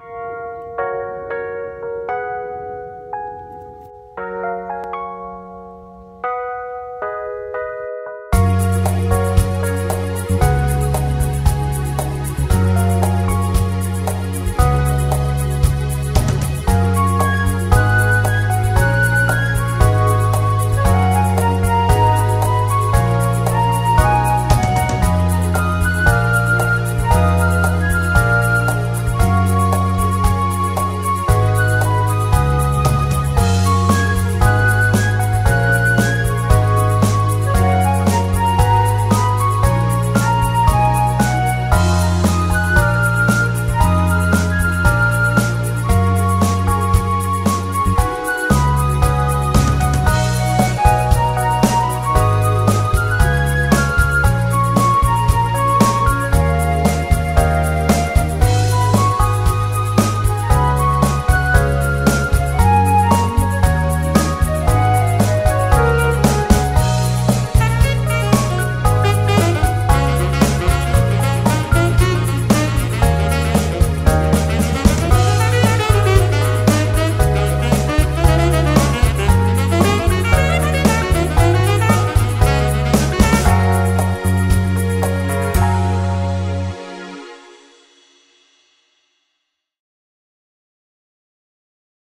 you